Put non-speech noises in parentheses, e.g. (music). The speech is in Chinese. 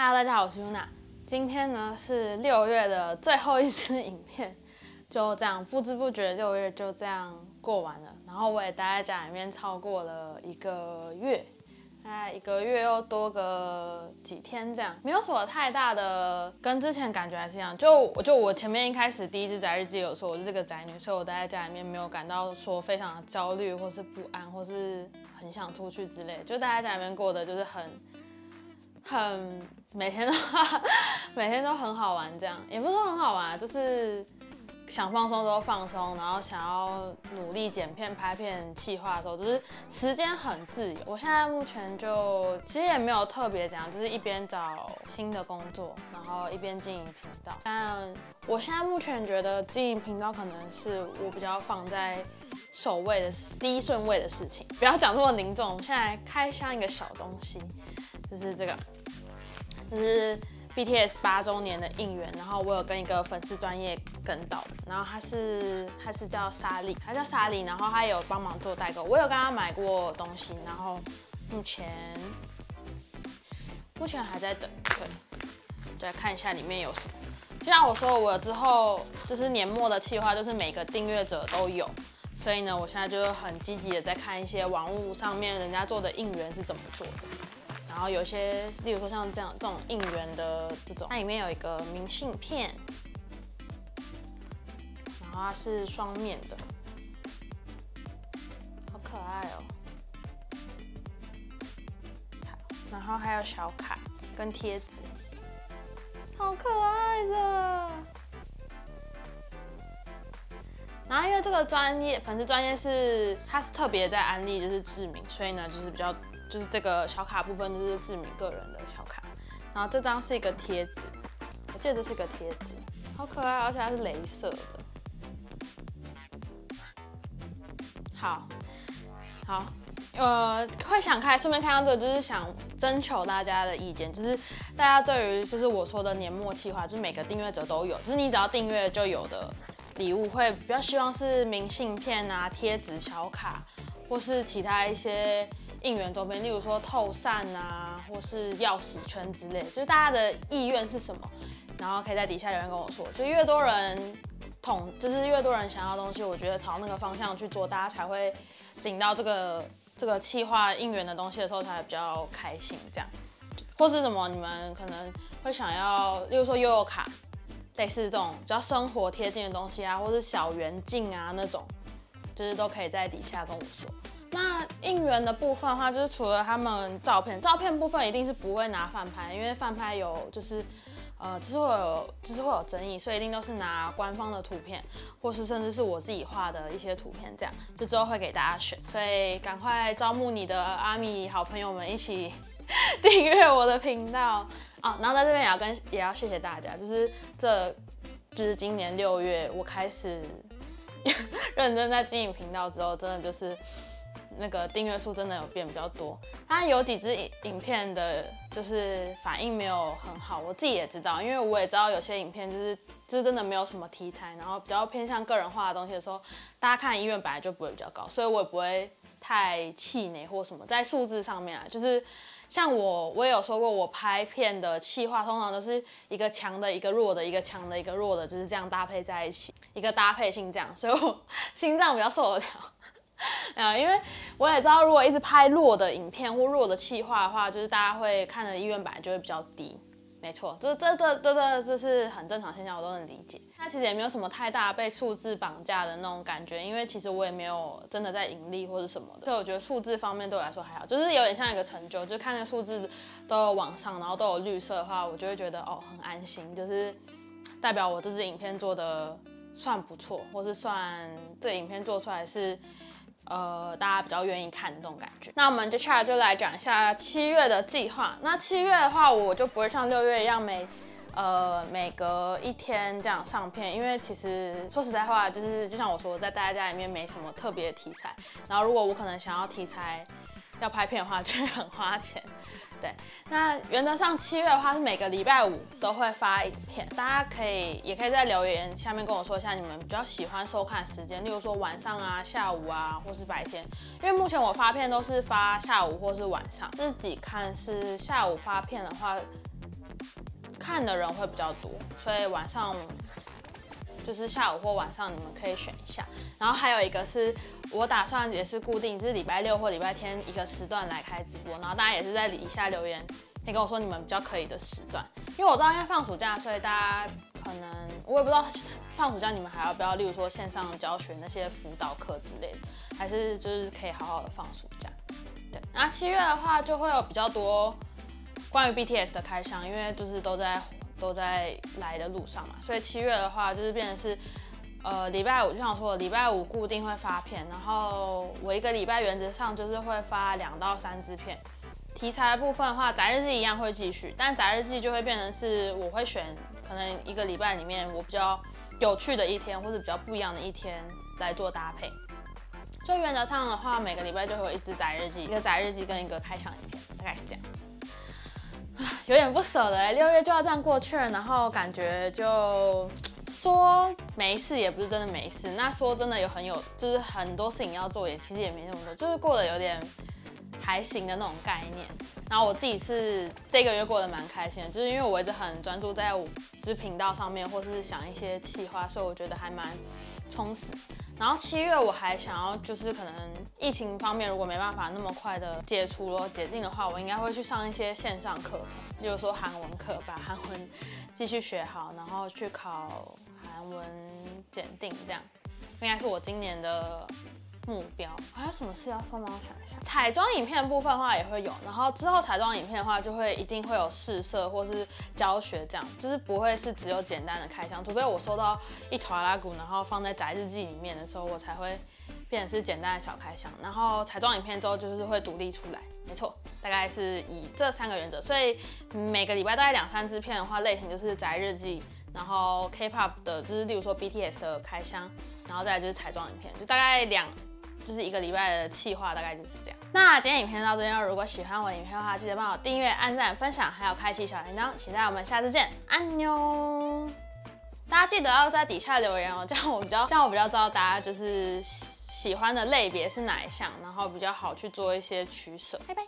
Hello，大家好，我是 Yuna。今天呢是六月的最后一支影片，就这样不知不觉六月就这样过完了。然后我也待在家里面超过了一个月，大概一个月又多个几天这样，没有什么太大的，跟之前感觉还是一样。就我就我前面一开始第一支宅日记有说我是这个宅女，所以我待在家里面没有感到说非常的焦虑或是不安或是很想出去之类，就待在家里面过的就是很。很每天都每天都很好玩，这样也不是说很好玩，就是想放松都放松，然后想要努力剪片、拍片、企划的时候，就是时间很自由。我现在目前就其实也没有特别讲，就是一边找新的工作，然后一边经营频道。但我现在目前觉得经营频道可能是我比较放在首位的第一顺位的事情。不要讲这么凝重，我现在开箱一个小东西，就是这个。这是 BTS 八周年的应援，然后我有跟一个粉丝专业跟到，然后他是他是叫莎莉，他叫莎莉，然后他有帮忙做代购，我有跟他买过东西，然后目前目前还在等，对，再看一下里面有什么。就像我说，我之后就是年末的计划，就是每个订阅者都有，所以呢，我现在就是很积极的在看一些网络上面人家做的应援是怎么做的。然后有些，例如说像这样这种应援的这种，它里面有一个明信片，然后它是双面的，好可爱哦。好，然后还有小卡跟贴纸，好可爱的。然后因为这个专业粉丝专业是，它是特别在安利就是志明，所以呢就是比较。就是这个小卡部分就是志明个人的小卡，然后这张是一个贴纸，我记得这是一个贴纸，好可爱，而且它是镭射的。好，好，呃，会想开，顺便看到这个，就是想征求大家的意见，就是大家对于就是我说的年末计划，就是每个订阅者都有，就是你只要订阅就有的礼物，会比较希望是明信片啊、贴纸、小卡，或是其他一些。应援周边，例如说透扇啊，或是钥匙圈之类，就是大家的意愿是什么，然后可以在底下留言跟我说。就越多人统，就是越多人想要东西，我觉得朝那个方向去做，大家才会顶到这个这个气化应援的东西的时候，才比较开心。这样，或是什么，你们可能会想要，例如说悠悠卡，类似这种比较生活贴近的东西啊，或是小圆镜啊那种，就是都可以在底下跟我说。那应援的部分的话，就是除了他们照片，照片部分一定是不会拿饭拍，因为饭拍有就是，呃，就是会有就是会有争议，所以一定都是拿官方的图片，或是甚至是我自己画的一些图片，这样就之后会给大家选。所以赶快招募你的阿米好朋友们一起订阅我的频道啊！然后在这边也要跟也要谢谢大家，就是这就是今年六月我开始认真在经营频道之后，真的就是。那个订阅数真的有变比较多，它有几支影影片的，就是反应没有很好，我自己也知道，因为我也知道有些影片就是就是真的没有什么题材，然后比较偏向个人化的东西的时候，大家看意愿本来就不会比较高，所以我也不会太气馁或什么，在数字上面啊，就是像我我也有说过，我拍片的气化通常都是一个强的，一个弱的，一个强的，一个弱的，就是这样搭配在一起，一个搭配性这样，所以我心脏比较受得了。(laughs) (laughs) 啊，因为我也知道，如果一直拍弱的影片或弱的气话的话，就是大家会看的意愿本来就会比较低。没错，这这这这这这是很正常现象，我都能理解。那其实也没有什么太大被数字绑架的那种感觉，因为其实我也没有真的在盈利或者什么的，所以我觉得数字方面对我来说还好，就是有点像一个成就，就看那个数字都有往上，然后都有绿色的话，我就会觉得哦很安心，就是代表我这支影片做的算不错，或是算这影片做出来是。呃，大家比较愿意看的这种感觉。那我们接下来就来讲一下七月的计划。那七月的话，我就不会像六月一样每呃每隔一天这样上片，因为其实说实在话，就是就像我说，在大家家里面没什么特别的题材。然后如果我可能想要题材要拍片的话，就会很花钱。(laughs) 对，那原则上七月的话是每个礼拜五都会发影片，大家可以也可以在留言下面跟我说一下你们比较喜欢收看时间，例如说晚上啊、下午啊，或是白天。因为目前我发片都是发下午或是晚上，自己看是下午发片的话，看的人会比较多，所以晚上就是下午或晚上你们可以选一下。然后还有一个是我打算也是固定，就是礼拜六或礼拜天一个时段来开直播，然后大家也是在底下留言，可以跟我说你们比较可以的时段，因为我知道应该放暑假，所以大家可能我也不知道放暑假你们还要不要，例如说线上教学那些辅导课之类的，还是就是可以好好的放暑假。对，然后七月的话就会有比较多关于 BTS 的开箱，因为就是都在都在来的路上嘛，所以七月的话就是变成是，呃，礼拜五就像说，礼拜五固定会发片，然后我一个礼拜原则上就是会发两到三支片。题材的部分的话，宅日记一样会继续，但宅日记就会变成是我会选可能一个礼拜里面我比较有趣的一天，或者比较不一样的一天来做搭配。所以原则上的话，每个礼拜就会有一支宅日记，一个宅日记跟一个开场影片，大概是这样。有点不舍得哎，六月就要这样过去了，然后感觉就说没事也不是真的没事，那说真的有很有就是很多事情要做，也其实也没那么多，就是过得有点还行的那种概念。然后我自己是这个月过得蛮开心的，就是因为我一直很专注在就是频道上面，或是想一些企划，所以我觉得还蛮充实。然后七月我还想要，就是可能疫情方面如果没办法那么快的解除了解禁的话，我应该会去上一些线上课程，比如说韩文课，把韩文继续学好，然后去考韩文检定，这样应该是我今年的目标。还有什么事要说吗？我想一下，彩妆影片的部分的话也会有，然后之后彩妆影片的话就会一定会有试色或是教学，这样就是不会是只有简单的开箱，除非我收到一坨阿拉古，然后放在宅日记里面的时候，我才会变成是简单的小开箱。然后彩妆影片之后就是会独立出来，没错，大概是以这三个原则，所以每个礼拜大概两三支片的话，类型就是宅日记，然后 K-pop 的，就是例如说 BTS 的开箱，然后再来就是彩妆影片，就大概两。就是一个礼拜的计划，大概就是这样。那今天影片到这边，如果喜欢我影片的话，记得帮我订阅、按赞、分享，还有开启小铃铛。期待我们下次见，安妞！大家记得要在底下留言哦，这样我比较，这样我比较知道大家就是喜欢的类别是哪一项，然后比较好去做一些取舍。拜拜。